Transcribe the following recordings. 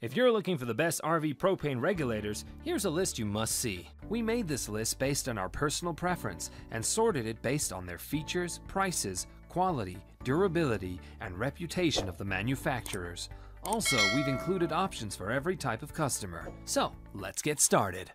If you're looking for the best RV propane regulators, here's a list you must see. We made this list based on our personal preference and sorted it based on their features, prices, quality, durability, and reputation of the manufacturers. Also, we've included options for every type of customer. So, let's get started.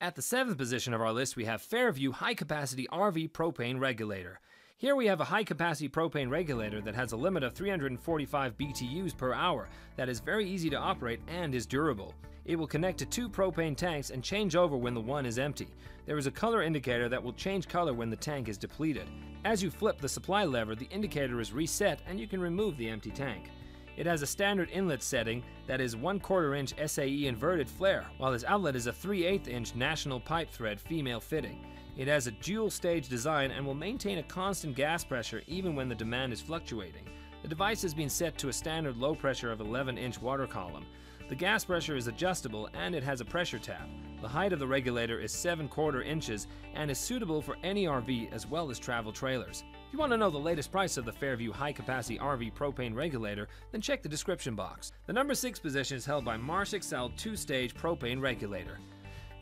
At the seventh position of our list, we have Fairview High Capacity RV Propane Regulator. Here we have a high capacity propane regulator that has a limit of 345 BTUs per hour that is very easy to operate and is durable. It will connect to two propane tanks and change over when the one is empty. There is a color indicator that will change color when the tank is depleted. As you flip the supply lever, the indicator is reset and you can remove the empty tank. It has a standard inlet setting that is 1 quarter inch SAE inverted flare, while its outlet is a 3 8 inch national pipe thread female fitting. It has a dual stage design and will maintain a constant gas pressure even when the demand is fluctuating. The device has been set to a standard low pressure of 11 inch water column. The gas pressure is adjustable and it has a pressure tap. The height of the regulator is 7 quarter inches and is suitable for any RV as well as travel trailers. If you want to know the latest price of the Fairview High Capacity RV Propane Regulator, then check the description box. The number 6 position is held by Marsh Excel 2-Stage Propane Regulator.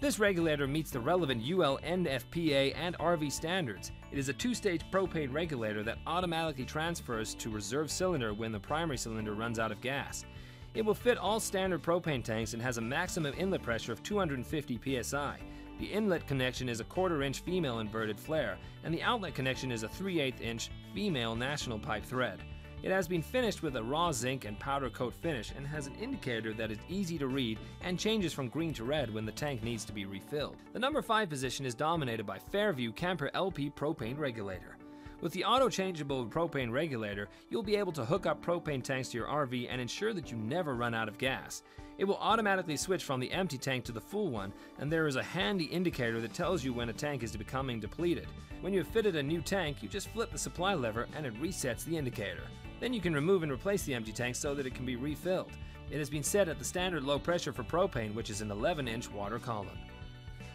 This regulator meets the relevant UL NFPA and RV standards. It is a two-stage propane regulator that automatically transfers to reserve cylinder when the primary cylinder runs out of gas. It will fit all standard propane tanks and has a maximum inlet pressure of 250 psi. The inlet connection is a quarter inch female inverted flare, and the outlet connection is a 3 8 inch female national pipe thread. It has been finished with a raw zinc and powder coat finish and has an indicator that is easy to read and changes from green to red when the tank needs to be refilled. The number 5 position is dominated by Fairview Camper LP Propane Regulator. With the auto-changeable propane regulator, you'll be able to hook up propane tanks to your RV and ensure that you never run out of gas. It will automatically switch from the empty tank to the full one, and there is a handy indicator that tells you when a tank is becoming depleted. When you have fitted a new tank, you just flip the supply lever and it resets the indicator. Then you can remove and replace the empty tank so that it can be refilled. It has been set at the standard low pressure for propane, which is an 11 inch water column.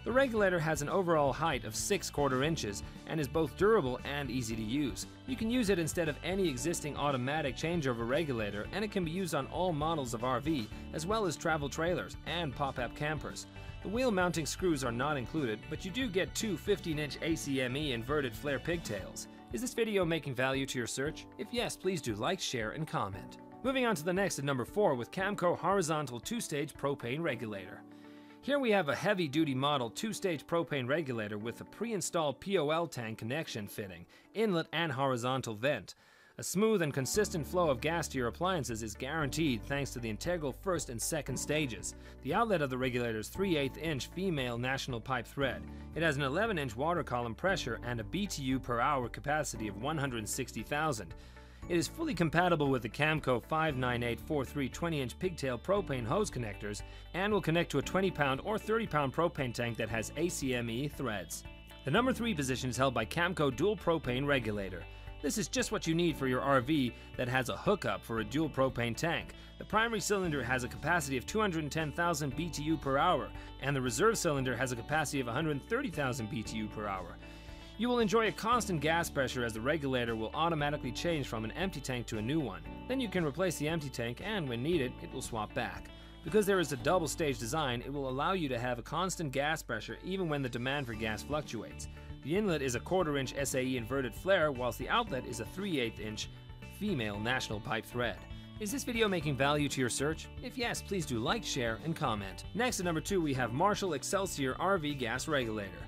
The regulator has an overall height of 6 quarter inches and is both durable and easy to use. You can use it instead of any existing automatic changeover regulator and it can be used on all models of RV as well as travel trailers and pop-up campers. The wheel mounting screws are not included, but you do get two 15-inch ACME inverted flare pigtails. Is this video making value to your search? If yes, please do like, share, and comment. Moving on to the next at number 4 with Camco Horizontal 2-Stage Propane Regulator. Here we have a heavy-duty model two-stage propane regulator with a pre-installed POL tank connection fitting, inlet and horizontal vent. A smooth and consistent flow of gas to your appliances is guaranteed thanks to the integral first and second stages. The outlet of the regulator is 3 8 inch female national pipe thread. It has an 11 inch water column pressure and a BTU per hour capacity of 160,000. It is fully compatible with the Camco 59843 20 inch pigtail propane hose connectors and will connect to a 20 pound or 30 pound propane tank that has ACME threads. The number 3 position is held by Camco Dual Propane Regulator. This is just what you need for your RV that has a hookup for a dual propane tank. The primary cylinder has a capacity of 210,000 BTU per hour, and the reserve cylinder has a capacity of 130,000 BTU per hour. You will enjoy a constant gas pressure as the regulator will automatically change from an empty tank to a new one. Then you can replace the empty tank and when needed, it will swap back. Because there is a double stage design, it will allow you to have a constant gas pressure even when the demand for gas fluctuates. The inlet is a quarter inch SAE inverted flare, whilst the outlet is a 3 8 inch female national pipe thread. Is this video making value to your search? If yes, please do like, share, and comment. Next at number 2 we have Marshall Excelsior RV Gas Regulator.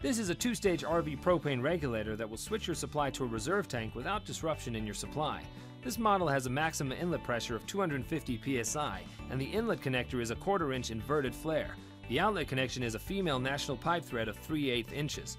This is a two-stage RV propane regulator that will switch your supply to a reserve tank without disruption in your supply. This model has a maximum inlet pressure of 250 psi, and the inlet connector is a quarter inch inverted flare. The outlet connection is a female national pipe thread of 3 8 inches.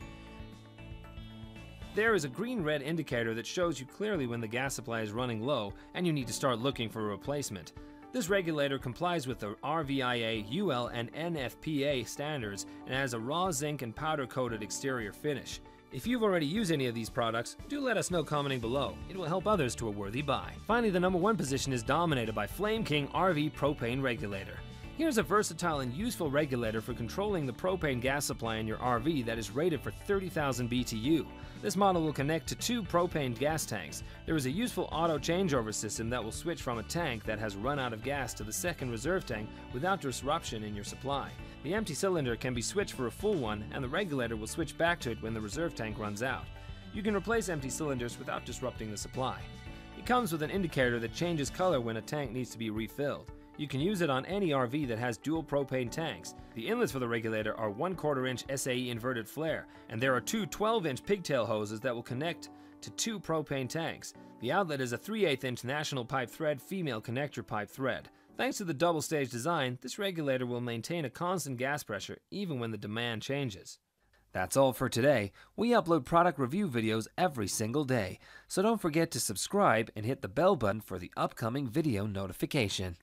There is a green-red indicator that shows you clearly when the gas supply is running low and you need to start looking for a replacement. This regulator complies with the RVIA, UL, and NFPA standards and has a raw zinc and powder coated exterior finish. If you've already used any of these products, do let us know commenting below. It will help others to a worthy buy. Finally, the number one position is dominated by Flame King RV Propane Regulator. Here's a versatile and useful regulator for controlling the propane gas supply in your RV that is rated for 30,000 BTU. This model will connect to two propane gas tanks. There is a useful auto changeover system that will switch from a tank that has run out of gas to the second reserve tank without disruption in your supply. The empty cylinder can be switched for a full one, and the regulator will switch back to it when the reserve tank runs out. You can replace empty cylinders without disrupting the supply. It comes with an indicator that changes color when a tank needs to be refilled. You can use it on any RV that has dual propane tanks. The inlets for the regulator are 1 quarter inch SAE inverted flare, and there are two 12 inch pigtail hoses that will connect to two propane tanks. The outlet is a 3 8 inch National Pipe Thread female connector pipe thread. Thanks to the double stage design, this regulator will maintain a constant gas pressure even when the demand changes. That's all for today. We upload product review videos every single day, so don't forget to subscribe and hit the bell button for the upcoming video notification.